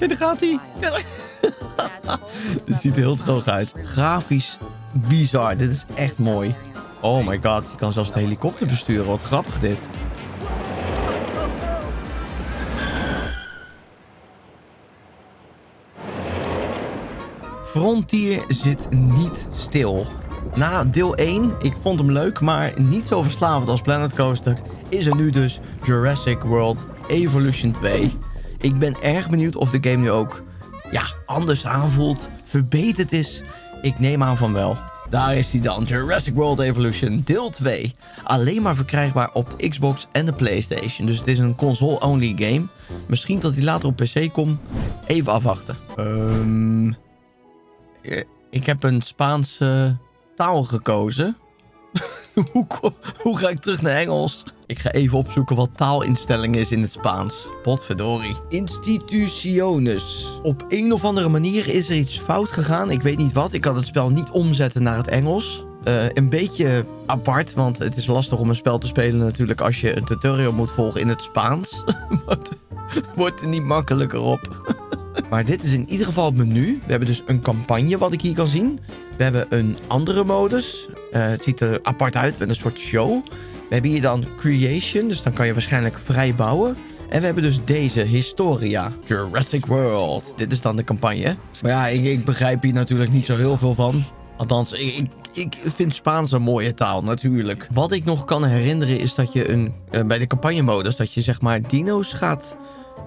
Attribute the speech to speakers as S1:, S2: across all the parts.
S1: Kijk, daar gaat hij. Dit ziet er heel droog uit. Grafisch bizar. Dit is echt mooi. Oh my god, je kan zelfs de helikopter besturen. Wat grappig dit. Frontier zit niet stil. Na deel 1, ik vond hem leuk, maar niet zo verslavend als Planet Coaster, is er nu dus Jurassic World Evolution 2. Ik ben erg benieuwd of de game nu ook ja, anders aanvoelt, verbeterd is. Ik neem aan van wel. Daar is hij dan, Jurassic World Evolution deel 2. Alleen maar verkrijgbaar op de Xbox en de Playstation. Dus het is een console-only game. Misschien dat hij later op PC komt. Even afwachten. Ehm... ik heb een Spaanse taal gekozen. hoe, hoe ga ik terug naar Engels? Ik ga even opzoeken wat taalinstelling is in het Spaans. Potverdorie. Instituciones. Op een of andere manier is er iets fout gegaan. Ik weet niet wat. Ik kan het spel niet omzetten naar het Engels. Uh, een beetje apart, want het is lastig om een spel te spelen natuurlijk als je een tutorial moet volgen in het Spaans. Wordt er niet makkelijker op. maar dit is in ieder geval het menu. We hebben dus een campagne wat ik hier kan zien. We hebben een andere modus. Uh, het ziet er apart uit met een soort show. We hebben hier dan Creation, dus dan kan je waarschijnlijk vrij bouwen. En we hebben dus deze, Historia, Jurassic World. Dit is dan de campagne. Maar ja, ik, ik begrijp hier natuurlijk niet zo heel veel van. Althans, ik, ik, vind Spaans een mooie taal, natuurlijk. Wat ik nog kan herinneren is dat je een, uh, bij de campagnemodus... dat je zeg maar dino's gaat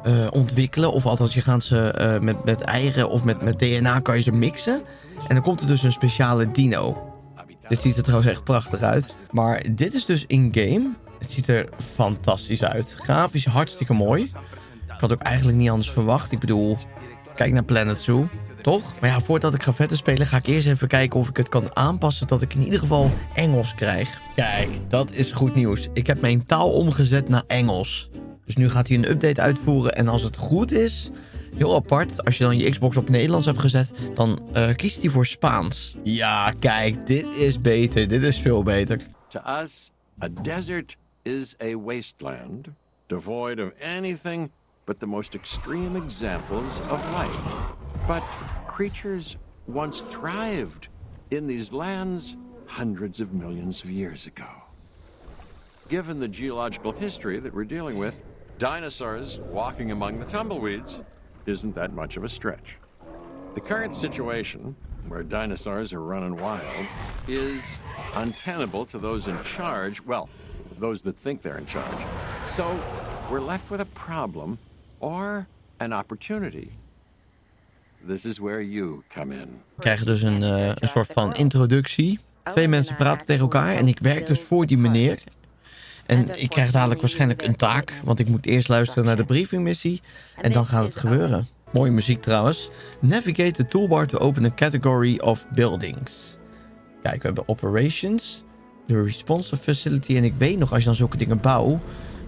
S1: uh, ontwikkelen. Of althans, je gaat ze uh, met, met eieren of met, met DNA kan je ze mixen. En dan komt er dus een speciale dino. Dit ziet er trouwens echt prachtig uit. Maar dit is dus in-game. Het ziet er fantastisch uit. Grafisch hartstikke mooi. Ik had ook eigenlijk niet anders verwacht. Ik bedoel, kijk naar Planet Zoo. Toch? Maar ja, voordat ik ga verder spelen, ga ik eerst even kijken of ik het kan aanpassen dat ik in ieder geval Engels krijg. Kijk, dat is goed nieuws. Ik heb mijn taal omgezet naar Engels. Dus nu gaat hij een update uitvoeren en als het goed is, heel apart. Als je dan je Xbox op Nederlands hebt gezet, dan uh, kiest hij voor Spaans. Ja, kijk, dit is beter. Dit is veel beter.
S2: To us, a desert is a wasteland, devoid of anything but the most extreme examples of life. But creatures once thrived in these lands hundreds of millions of years ago. Given the geological history that we're dealing with, dinosaurs walking among the tumbleweeds isn't that much of a stretch. The current situation, where dinosaurs are running wild, is untenable to those in charge, well, those that think they're in charge. So we're left with a problem or an opportunity. This is where you come in.
S1: We krijgen dus een, uh, een soort van introductie. Twee mensen praten tegen elkaar en ik werk dus voor die meneer. En ik krijg dadelijk waarschijnlijk een taak, want ik moet eerst luisteren naar de briefingmissie en dan gaat het gebeuren. Mooie muziek trouwens. Navigate the toolbar to open a category of buildings. Kijk, we hebben operations, de responsive facility en ik weet nog als je dan zulke dingen bouwt,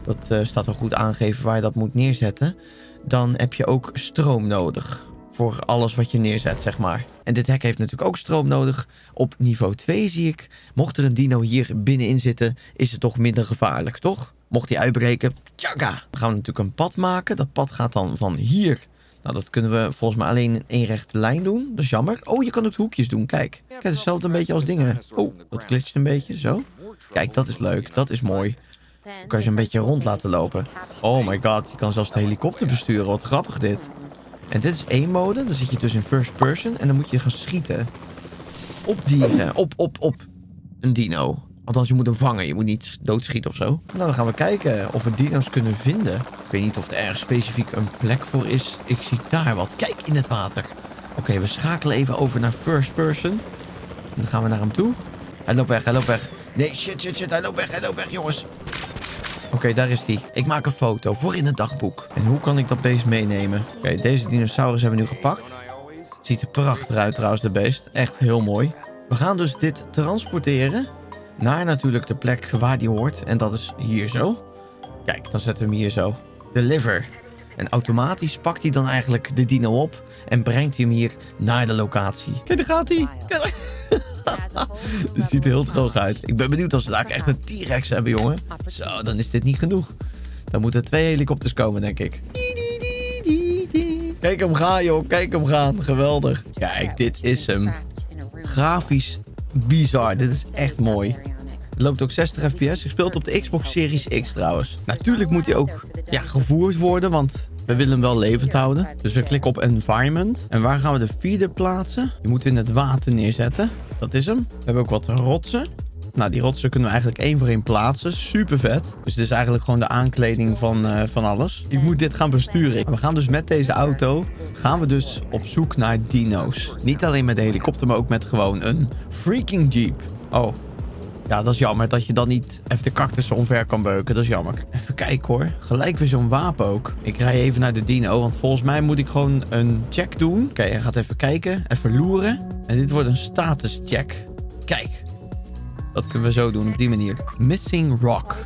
S1: dat uh, staat er goed aangegeven waar je dat moet neerzetten, dan heb je ook stroom nodig voor alles wat je neerzet, zeg maar. En dit hek heeft natuurlijk ook stroom nodig. Op niveau 2 zie ik, mocht er een dino hier binnenin zitten, is het toch minder gevaarlijk, toch? Mocht die uitbreken, tjaga. Dan gaan we natuurlijk een pad maken. Dat pad gaat dan van hier. Nou, dat kunnen we volgens mij alleen in één rechte lijn doen. Dat is jammer. Oh, je kan ook hoekjes doen, kijk. Kijk, hetzelfde een beetje als dingen. Oh, dat glitcht een beetje, zo. Kijk, dat is leuk. Dat is mooi. Dan kan je ze een beetje rond laten lopen. Oh my god, je kan zelfs de helikopter besturen. Wat grappig dit. En dit is één mode. Dan zit je dus in first person. En dan moet je gaan schieten. Op dieren. Op, op, op een dino. Althans, je moet hem vangen. Je moet niet doodschieten of zo. Nou, dan gaan we kijken of we dino's kunnen vinden. Ik weet niet of er ergens specifiek een plek voor is. Ik zie daar wat. Kijk, in het water. Oké, we schakelen even over naar first person. En dan gaan we naar hem toe. Hij loopt weg, hij loopt weg. Nee, shit, shit, shit. Hij loopt weg, hij loopt weg, jongens. Oké, daar is die. Ik maak een foto voor in het dagboek. En hoe kan ik dat beest meenemen? Oké, deze dinosaurus hebben we nu gepakt. Ziet er prachtig uit trouwens, de beest. Echt heel mooi. We gaan dus dit transporteren naar natuurlijk de plek waar die hoort. En dat is hier zo. Kijk, dan zetten we hem hier zo. Deliver. En automatisch pakt hij dan eigenlijk de dino op en brengt hij hem hier naar de locatie. Kijk, daar gaat hij. dit ziet heel droog uit. Ik ben benieuwd of ze daar echt een T-Rex hebben, jongen. Zo, dan is dit niet genoeg. Dan moeten twee helikopters komen, denk ik. Kijk hem gaan, joh. Kijk hem gaan. Geweldig. Kijk, dit is hem. Grafisch bizar. Dit is echt mooi. Het loopt ook 60 fps. Ik speelt op de Xbox Series X trouwens. Natuurlijk moet hij ook ja, gevoerd worden, want we willen hem wel levend houden. Dus we klikken op Environment. En waar gaan we de feeder plaatsen? Die moeten we in het water neerzetten. Dat is hem. We hebben ook wat rotsen. Nou, die rotsen kunnen we eigenlijk één voor één plaatsen. Super vet. Dus dit is eigenlijk gewoon de aankleding van, uh, van alles. Ik moet dit gaan besturen. We gaan dus met deze auto, gaan we dus op zoek naar dino's. Niet alleen met de helikopter, maar ook met gewoon een freaking jeep. Oh, ja, dat is jammer dat je dan niet even de cactus omver kan beuken. Dat is jammer. Even kijken hoor. Gelijk weer zo'n wapen ook. Ik rij even naar de dino, want volgens mij moet ik gewoon een check doen. Oké, hij gaat even kijken. Even loeren. En dit wordt een status check. Kijk. Dat kunnen we zo doen op die manier. Missing Rock.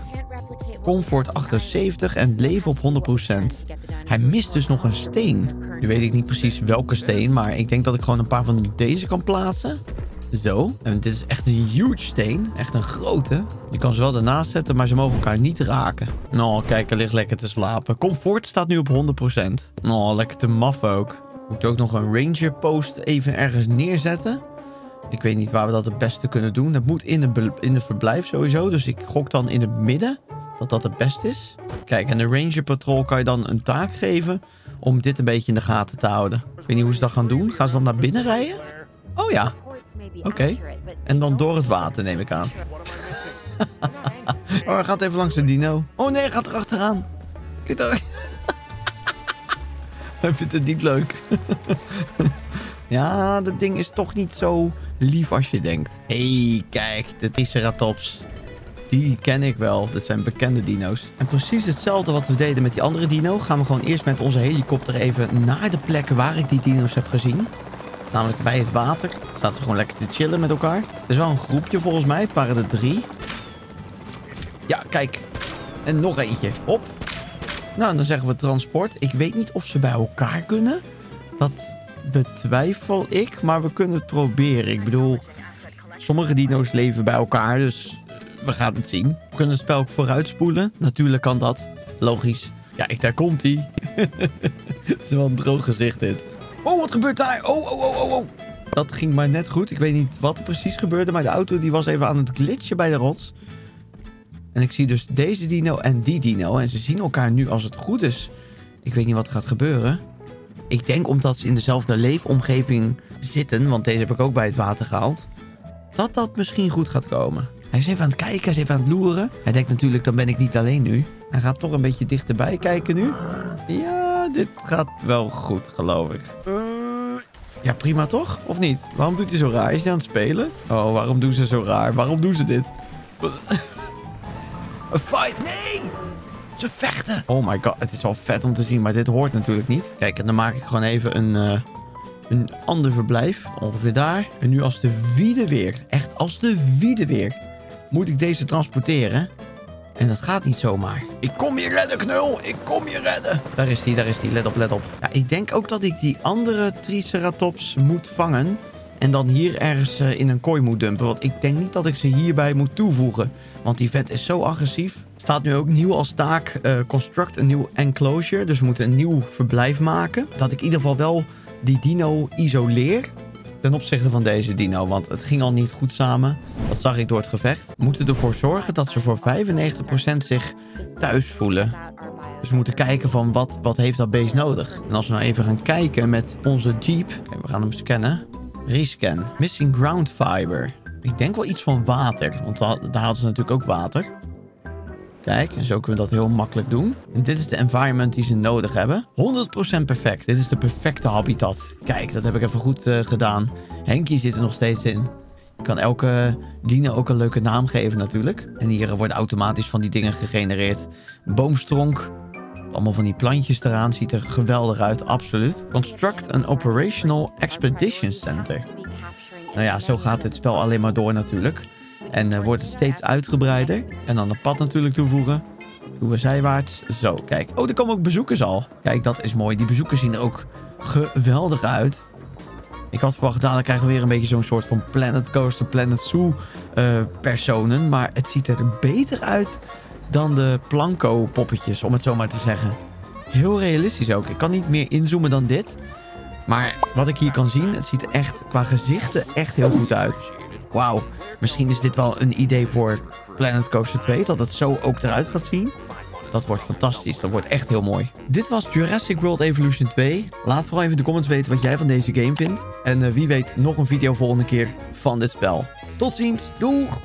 S1: Comfort 78 en leven op 100%. Hij mist dus nog een steen. Nu weet ik niet precies welke steen, maar ik denk dat ik gewoon een paar van deze kan plaatsen. Zo. En dit is echt een huge steen. Echt een grote. Je kan ze wel ernaast zetten, maar ze mogen elkaar niet raken. Nou, kijk, hij ligt lekker te slapen. Comfort staat nu op 100%. Nou, lekker te maf ook. Moet ook nog een ranger post even ergens neerzetten. Ik weet niet waar we dat het beste kunnen doen. Dat moet in de, in de verblijf sowieso. Dus ik gok dan in het midden dat dat het beste is. Kijk, en de ranger patrol kan je dan een taak geven om dit een beetje in de gaten te houden. Ik weet niet hoe ze dat gaan doen. Gaan ze dan naar binnen rijden? Oh ja, Oké. En dan door het water, neem ik aan. oh, hij gaat even langs de dino. Oh nee, hij gaat er achteraan. Kijk daar. hij vindt het niet leuk. ja, dat ding is toch niet zo lief als je denkt. Hé, hey, kijk, de Triceratops. Die ken ik wel. Dat zijn bekende dino's. En precies hetzelfde wat we deden met die andere dino... gaan we gewoon eerst met onze helikopter even naar de plek waar ik die dino's heb gezien. Namelijk bij het water. Staat ze gewoon lekker te chillen met elkaar. Er is wel een groepje volgens mij. Het waren er drie. Ja, kijk. En nog eentje. Hop. Nou, dan zeggen we transport. Ik weet niet of ze bij elkaar kunnen. Dat betwijfel ik. Maar we kunnen het proberen. Ik bedoel, sommige dino's leven bij elkaar. Dus we gaan het zien. We kunnen het spel ook vooruitspoelen. Natuurlijk kan dat. Logisch. Ja, daar komt hij. het is wel een droog gezicht dit. Oh, wat gebeurt daar? Oh, oh, oh, oh, oh. Dat ging maar net goed. Ik weet niet wat er precies gebeurde. Maar de auto die was even aan het glitchen bij de rots. En ik zie dus deze dino en die dino. En ze zien elkaar nu als het goed is. Ik weet niet wat er gaat gebeuren. Ik denk omdat ze in dezelfde leefomgeving zitten. Want deze heb ik ook bij het water gehaald. Dat dat misschien goed gaat komen. Hij is even aan het kijken. Hij is even aan het loeren. Hij denkt natuurlijk, dan ben ik niet alleen nu. Hij gaat toch een beetje dichterbij kijken nu. Ja, dit gaat wel goed, geloof ik. Uh, ja, prima toch? Of niet? Waarom doet hij zo raar? Is hij aan het spelen? Oh, waarom doen ze zo raar? Waarom doen ze dit? Een fight? Nee! Ze vechten! Oh my god, het is wel vet om te zien, maar dit hoort natuurlijk niet. Kijk, en dan maak ik gewoon even een, uh, een ander verblijf. Ongeveer daar. En nu als de wiede weer. Echt als de wiede weer. Moet ik deze transporteren. En dat gaat niet zomaar. Ik kom je redden, knul. Ik kom je redden. Daar is die, daar is die. Let op, let op. Ja, ik denk ook dat ik die andere Triceratops moet vangen. En dan hier ergens uh, in een kooi moet dumpen. Want ik denk niet dat ik ze hierbij moet toevoegen. Want die vent is zo agressief. Staat nu ook nieuw als taak. Uh, construct een nieuw enclosure. Dus we moeten een nieuw verblijf maken. Dat ik in ieder geval wel die dino isoleer ten opzichte van deze dino. Want het ging al niet goed samen. Dat zag ik door het gevecht. We moeten ervoor zorgen dat ze voor 95% zich thuis voelen. Dus we moeten kijken van wat, wat heeft dat beest nodig. En als we nou even gaan kijken met onze Jeep. Kijk, we gaan hem scannen. Rescan. Missing ground fiber. Ik denk wel iets van water. Want daar hadden ze natuurlijk ook water. Kijk, en zo kunnen we dat heel makkelijk doen. En dit is de environment die ze nodig hebben. 100% perfect. Dit is de perfecte habitat. Kijk, dat heb ik even goed uh, gedaan. Henkie zit er nog steeds in. Je kan elke dino ook een leuke naam geven natuurlijk. En hier worden automatisch van die dingen gegenereerd. Boomstronk. Allemaal van die plantjes eraan. Ziet er geweldig uit, absoluut. Construct an operational expedition center. Nou ja, zo gaat het spel alleen maar door natuurlijk. En uh, wordt het steeds uitgebreider. En dan een pad natuurlijk toevoegen. Doen we zijwaarts. Zo, kijk. Oh, er komen ook bezoekers al. Kijk, dat is mooi. Die bezoekers zien er ook geweldig uit. Ik had verwacht, dan krijgen we weer een beetje zo'n soort van Planet Coaster, Planet Zoo uh, personen. Maar het ziet er beter uit dan de Planko poppetjes, om het zo maar te zeggen. Heel realistisch ook. Ik kan niet meer inzoomen dan dit. Maar wat ik hier kan zien, het ziet echt qua gezichten echt heel goed uit. Wauw, misschien is dit wel een idee voor Planet Coaster 2, dat het zo ook eruit gaat zien. Dat wordt fantastisch, dat wordt echt heel mooi. Dit was Jurassic World Evolution 2. Laat vooral even in de comments weten wat jij van deze game vindt. En uh, wie weet nog een video volgende keer van dit spel. Tot ziens, doeg!